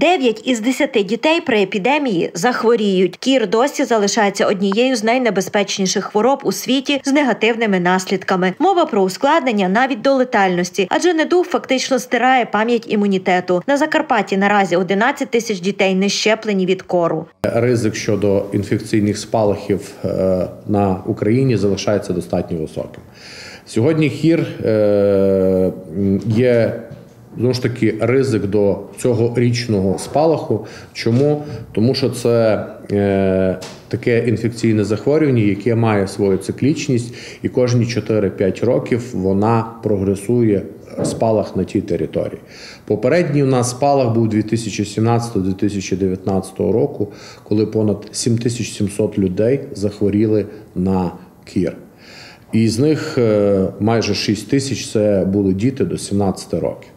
Дев'ять із десяти дітей при епідемії захворіють. Кір досі залишається однією з найнебезпечніших хвороб у світі з негативними наслідками. Мова про ускладнення навіть до летальності, адже недух фактично стирає пам'ять імунітету. На Закарпатті наразі 11 тисяч дітей не щеплені від кору. Ризик щодо інфекційних спалахів е, на Україні залишається достатньо високим. Сьогодні хір е, є знову ж таки ризик до цього річного спалаху. Чому? Тому що це е, таке інфекційне захворювання, яке має свою циклічність, і кожні 4-5 років вона прогресує спалах на тій території. Попередній у нас спалах був 2017-2019 року, коли понад 7700 людей захворіли на кір. І з них е, майже 6 тисяч це були діти до 17 років.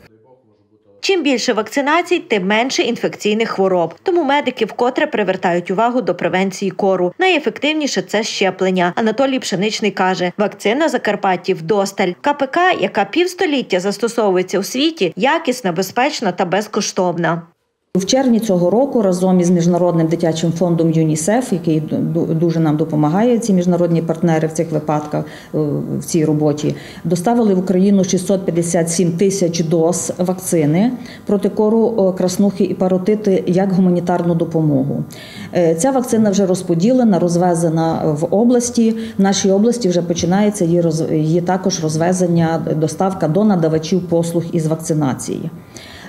Чим більше вакцинацій, тим менше інфекційних хвороб. Тому медики вкотре привертають увагу до превенції кору. Найефективніше це щеплення. Анатолій Пшеничний каже: вакцина Закарпаттів вдосталь. КПК, яка півстоліття застосовується у світі, якісна, безпечна та безкоштовна. В червні цього року разом із міжнародним дитячим фондом ЮНІСЕФ, який дуже нам допомагає, ці міжнародні партнери в цих випадках е, в цій роботі, доставили в Україну 657 тисяч доз вакцини проти кору краснухи і паротити як гуманітарну допомогу. Е, ця вакцина вже розподілена, розвезена в області. В нашій області вже починається її також розвезення, доставка до надавачів послуг із вакцинації.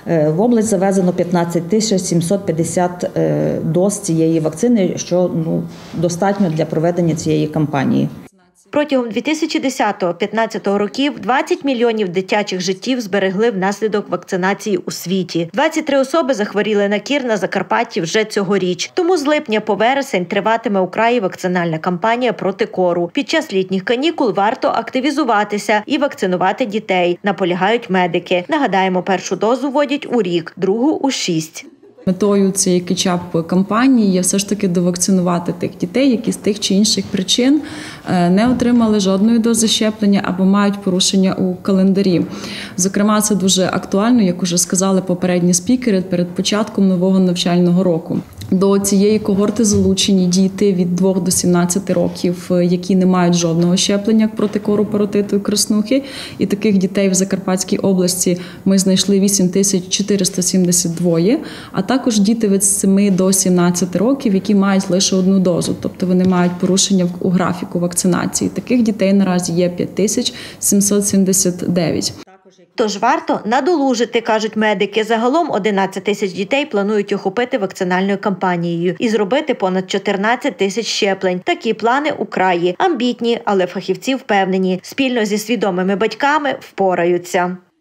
Е, в область завезено 15 тисяч 750 е, доз цієї вакцини, що ну достатньо для проведення цієї кампанії. Протягом 2010-2015 років 20 мільйонів дитячих життів зберегли внаслідок вакцинації у світі. 23 особи захворіли на кір на Закарпатті вже цьогоріч. Тому з липня по вересень триватиме у краї вакцинальна кампанія проти кору. Під час літніх канікул варто активізуватися і вакцинувати дітей. Наполягають медики. Нагадаємо, першу дозу вводять у рік, другу у шість. Метою цієї кетчап кампанії є все ж таки довакцинувати тих дітей, які з тих чи інших причин е, не отримали жодної дози щеплення або мають порушення у календарі. Зокрема, це дуже актуально, як уже сказали попередні спікери перед початком нового навчального року. До цієї когорти залучені діти від 2 до 17 років, е, які не мають жодного щеплення проти кору паротиту і краснухи. І таких дітей в Закарпатській області ми знайшли 8472, а також діти від 7 до 17 років, які мають лише одну дозу, тобто вони мають порушення у графіку вакцинації. Таких дітей наразі є 5779. Тож варто надолужити, кажуть медики. Загалом 11 тисяч дітей планують охопити вакцинальною кампанією і зробити понад 14 тисяч щеплень. Такі плани у краї амбітні, але фахівці впевнені, спільно зі свідомими батьками впораються.